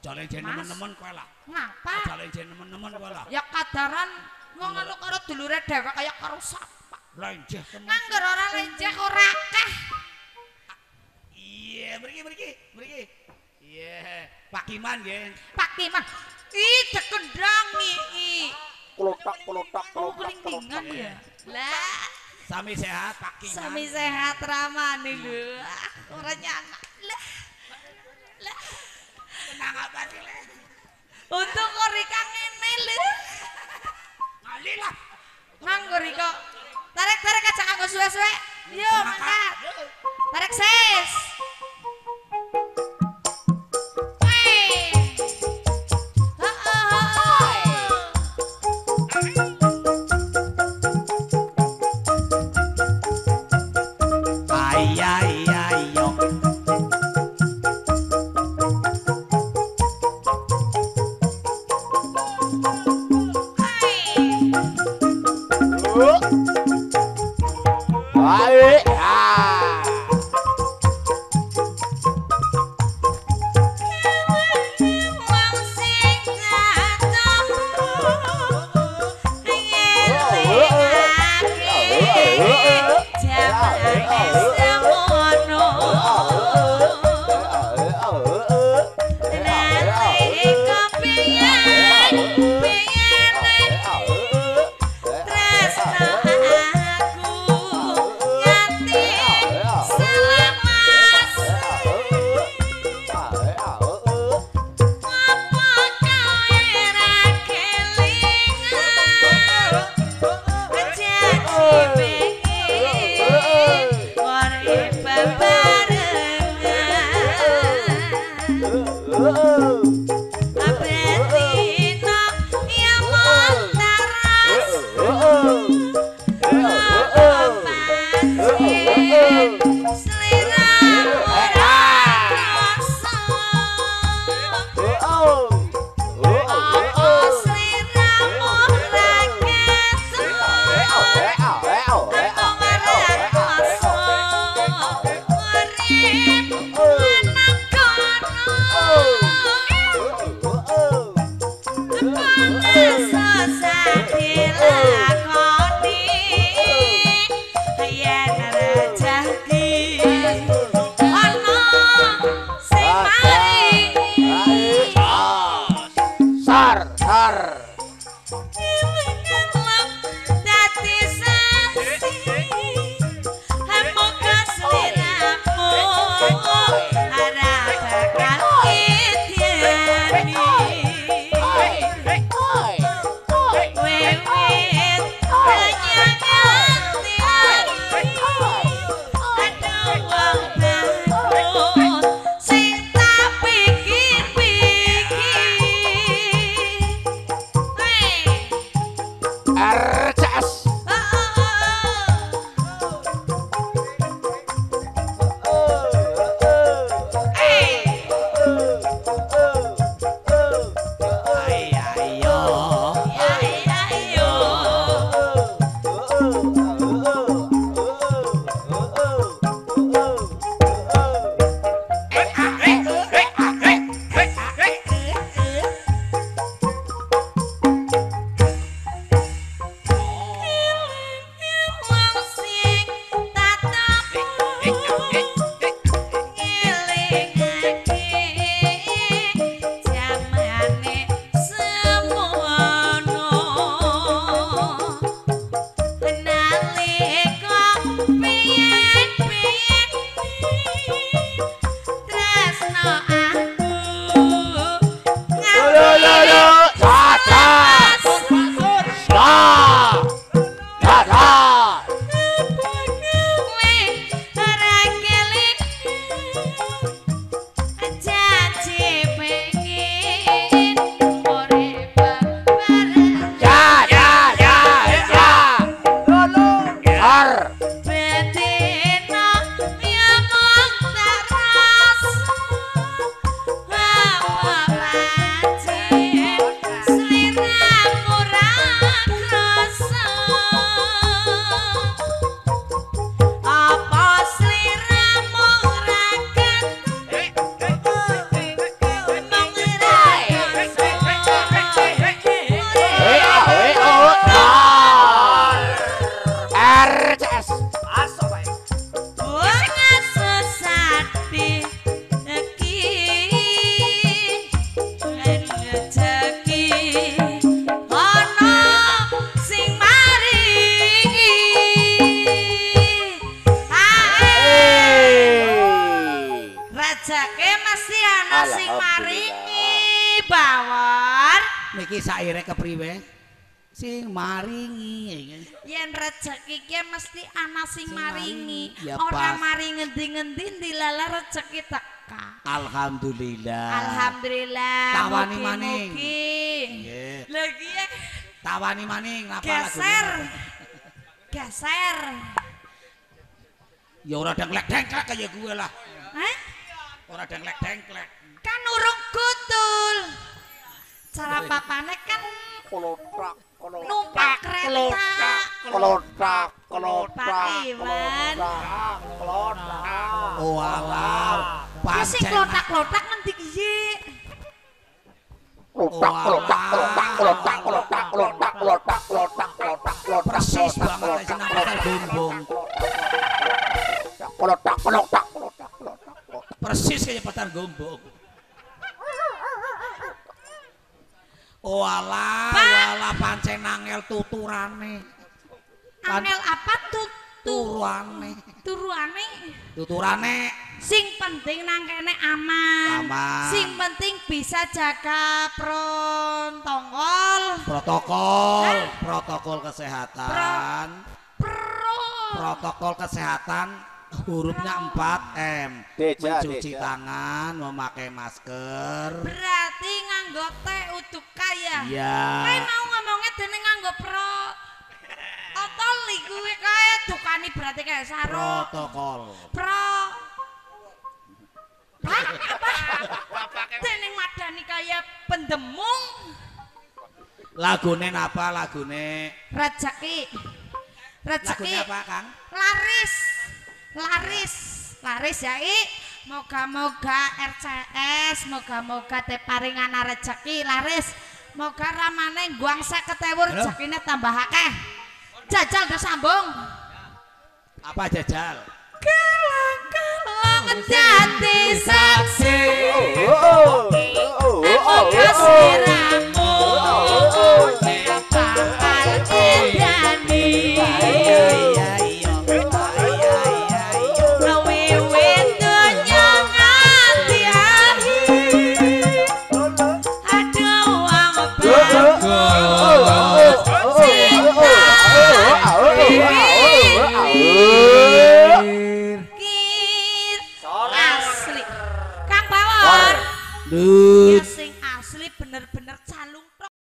Aja lenjen Mas. nemen-nemen kowe lah. Ngapa? Aja lenjen nemen-nemen kowe lah. Ya kadaran wong anu karo dulure dhewek kaya karo sapa. Lenjeh temen. Nganggur ora lenjeh ora akeh. Iya, mriki mriki, mriki. Iya, Pak Kiman nggih. Pak Kiman. Ih, dekendang ii. Klotak klotak Oh, klotak. kelintingan ya. Lah, Sami sehat Pak Kiman. sami sehat ramane lho. Ah, Ora nyana. Lah. Lah, tenang apa sih Le? untung kok Rika ngene lho. Ngali lah. Nganggur Rika. Tarik tarik aja kanggo suwe-suwe. Yo, mangkat. Maringi bawon Niki saire kepriwe? Sing maringi. yen rezeki ki mesti ana sing Sing maringi ya ora mari ngendi-ngendi dilala rezeki teka Alhamdulillah. Alhamdulillah Tawani maning. Nggih. lagi ya Tawani maning napa geser geser Ya ora dengklek-dengklek kaya gue lah. Hah? Ora dengklek-dengklek. kan urung kutul cara papane kan Kelotak, numpak kereta kelotak, Pak Iwan kelotak. Oh alah. Ki sing Pancen. klotak-klotak nanti piye Kelotak, kelotak, kelotak, kelotak, kelotak, kelotak, kelotak, kelotak, kelotak, kelotak, Persis banget aja nang pasar bumbung. Persis kayak petar gombong. Oh alah, Pak. walah pancen angel tuturane. Angel apa tuh Turuane. turuane Tuturane. sing penting nang kene aman. Aman. sing penting bisa jaga protokol Protokol, protokol kesehatan. pro Protokol kesehatan hurufnya 4M. Deja, Mencuci deja. tangan, memakai masker. berarti nganggo teh uduk kaya Iya. Mau ngomongnya dene nganggo pro Otol iku kae dukani berarti kayak sarung Protokol. pro apa? Dene madani kaya pendemung Lagune apa lagune? rezeki rezeki Lagune apa, Kang? laris laris laris ya i moga-moga RCS moga-moga te paringan rezeki laris moga ramane guang seket ewu Halo? rezekine tambah akeh jajal udah sambung Apa jajal? kelang-kelang jadi saksi Oh, oh, oh, oh, moga oh. siramu bakal